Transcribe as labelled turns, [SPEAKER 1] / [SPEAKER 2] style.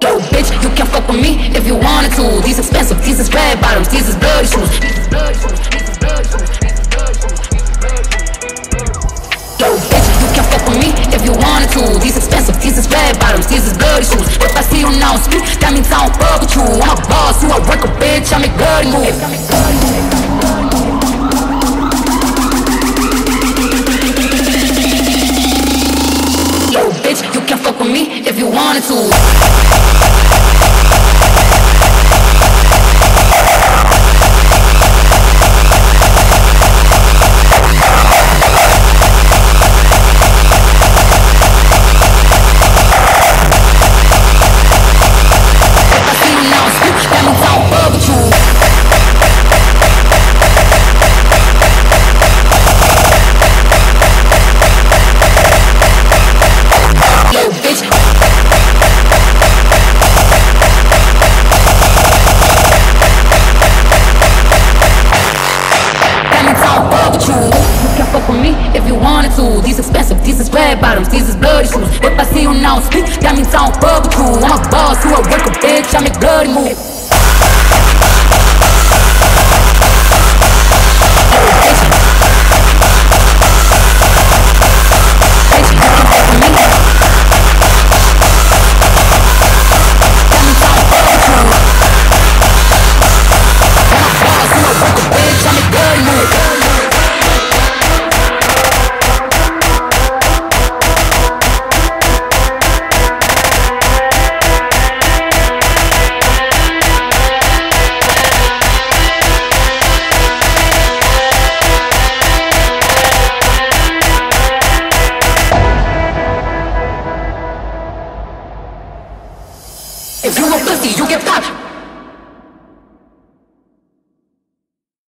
[SPEAKER 1] Yo, bitch, you can fuck with me if you wanted to. These expensive, these is red bottoms, these is bloody shoes. Yo, bitch, you can fuck with me if you wanted to. These expensive, these is red bottoms, these is bloody shoes. If I see you now speak, that means I don't fuck with you. I'm a boss, you a worker, bitch. I make bloody moves. bitch, you can fuck with me if you wanted to. Me if you wanted to. These expensive, these is red bottoms, these is bloody shoes. If I see you now speak, that means I don't with you. I'm a boss, you a worker, bitch. I make bloody moves. If you a pussy, you get popped.